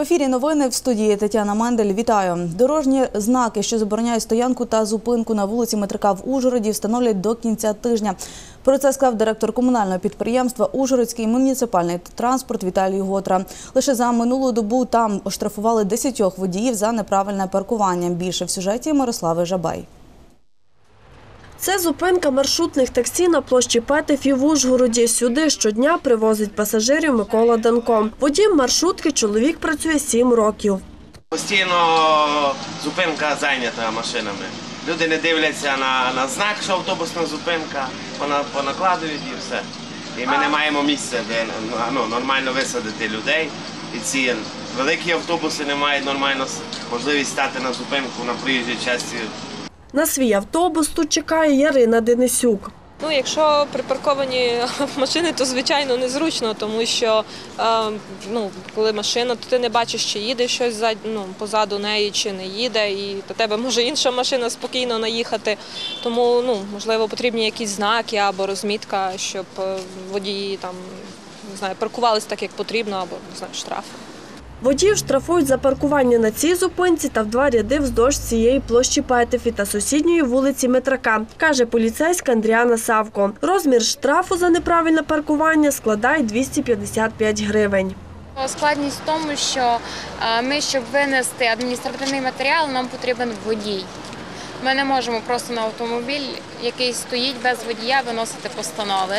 ефірі новини в студії Тетяна Мендель. Вітаю. Дорожні знаки, що забороняють стоянку та зупинку на вулиці Метрика в Ужгороді, встановлять до кінця тижня. Про це сказав директор комунального підприємства Ужгородський муніципальний транспорт Віталій Готра. Лише за минулу добу там оштрафували 10 водіїв за неправильне паркування. Більше в сюжеті Мирослави Жабай. Це зупинка маршрутних таксі на площі Петефі в Ужгороді. Сюди щодня привозить пасажирів Микола Данко. Водієм маршрутки чоловік працює сім років. Постійно зупинка зайнята машинами. Люди не дивляться на, на знак, що автобусна зупинка, пона- понакладують і все. І ми не маємо місця, де ну, нормально висадити людей. І ці великі автобуси не мають нормально можливість стати на зупинку на проїжджій часті На свій автобус тут чекає Ярина Денисюк. Ну, якщо припарковані машини, то звичайно незручно, тому що е, ну, коли машина, то ти не бачиш, чи їде щось за, ну, позаду неї, чи не їде, і до тебе може інша машина спокійно наїхати. Тому ну, можливо потрібні якісь знаки або розмітка, щоб е, водії там не знаю, паркувались так, як потрібно, або не знаю, штрафи. Водіїв штрафують за паркування на цій зупинці та в два ряди вздовж цієї площі Петефі та сусідньої вулиці Метрака, каже поліцейська Андріана Савко. Розмір штрафу за неправильне паркування складає 255 гривень. Складність в тому, що е, ми, щоб винести адміністративний матеріал, нам потрібен водій. Ми не можемо просто на автомобіль, який стоїть без водія, виносити постанови.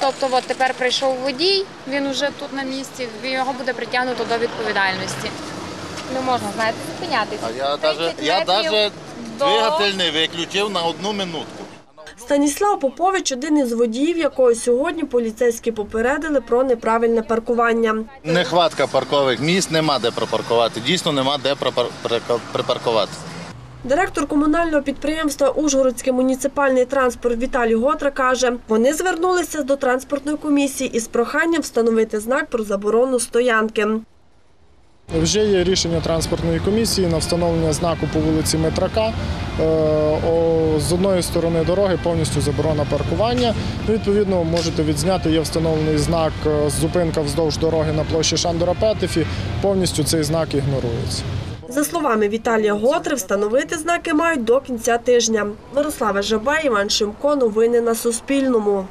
Тобто, от тепер прийшов водій, він вже тут на місці, його буде притягнуто до відповідальності. Не можна, знаєте, зупинятися. А я 30 даже, я даже до- двигатель не виключив на одну минутку. Станіслав Попович один із водіїв, якого сьогодні поліцейські попередили про неправильне паркування. Нехватка паркових місць, нема де пропаркувати. Дійсно нема де припаркувати. Директор комунального підприємства Ужгородський муніципальний транспорт Віталій Готра каже, вони звернулися до транспортної комісії із проханням встановити знак про заборону стоянки. Вже є рішення транспортної комісії на встановлення знаку по вулиці Метрака. Е, З одної сторони дороги повністю заборона паркування. Ну, Відповідно, можете відзняти, є встановлений знак е, зупинка вздовж дороги на площі Шандора Петефі. Повністю цей знак ігнорується. За словами Віталія Готри, встановити знаки мають до кінця тижня. Мирослава Жабай, Іван Шимко. Новини на Суспільному.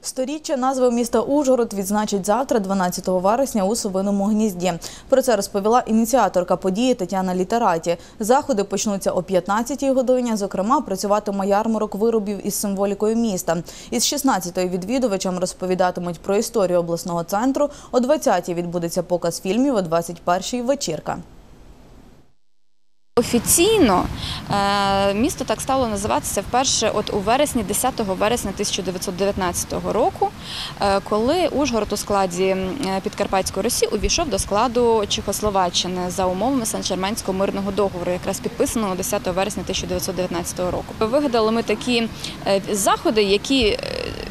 Сторіччя назви міста Ужгород відзначить завтра, 12 вересня, у Совиному гнізді. Про це розповіла ініціаторка події Тетяна Літераті. Заходи почнуться о 15-й годині. Зокрема, працюватиме ярмарок виробів із символікою міста. Із 16-ї відвідувачам розповідатимуть про історію обласного центру. О 20-й відбудеться показ фільмів, о 21-й – вечірка. Офіційно е, місто так стало називатися вперше от у вересні, 10 вересня 1919 року, е, коли Ужгород у складі е, Підкарпатської Русі увійшов до складу Чехословаччини за умовами Сан-Жерменського мирного договору, якраз підписаного 10 вересня 1919 року. Вигадали ми такі заходи, які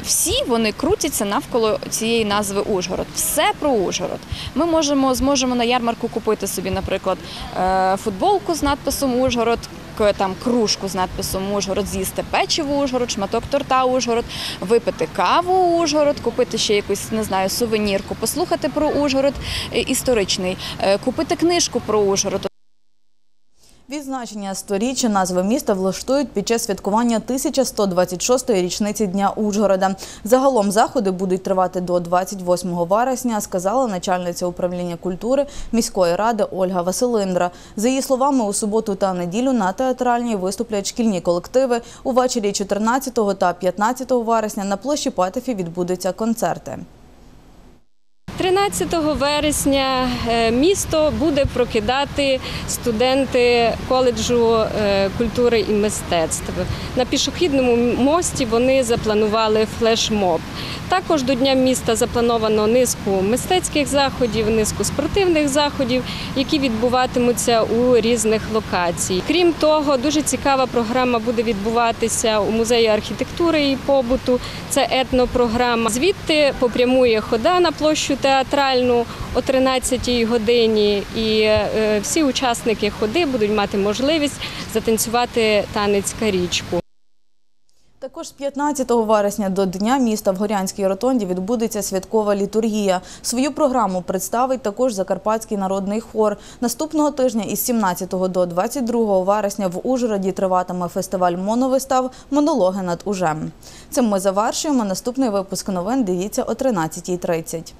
всі вони крутяться навколо цієї назви Ужгород. Все про Ужгород. Ми можемо зможемо на ярмарку купити собі, наприклад, е, футболку з надписом Ужгород. Там кружку з надписом Ужгород, з'їсти печиво Ужгород, шматок торта Ужгород, випити каву Ужгород, купити ще якусь не знаю сувенірку, послухати про Ужгород е, історичний, е, купити книжку про Ужгород. Відзначення сторіччя назви міста влаштують під час святкування 1126-ї річниці Дня Ужгорода. Загалом заходи будуть тривати до 28 вересня, сказала начальниця управління культури міської ради Ольга Василиндра. За її словами, у суботу та неділю на театральній виступлять шкільні колективи. Увечері 14 та 15 вересня на площі Патефі відбудуться концерти. 13 вересня е, місто буде прокидати студенти коледжу е, культури і мистецтв. На пішохідному мості вони запланували флешмоб. Також до Дня міста заплановано низку мистецьких заходів, низку спортивних заходів, які відбуватимуться у різних локаціях. Крім того, дуже цікава програма буде відбуватися у музеї архітектури і побуту. Це етнопрограма. Звідти попрямує хода на площу театральну о 13-й годині, і е, всі учасники ходи будуть мати можливість затанцювати танець карічку. Також Також 15 вересня до Дня міста в Горянській ротонді відбудеться святкова літургія. Свою програму представить також Закарпатський народний хор. Наступного тижня із 17 до 22 вересня в Ужгороді триватиме фестиваль моновистав «Монологи над ужем». Цим ми завершуємо. Наступний випуск новин дивіться о 13.30.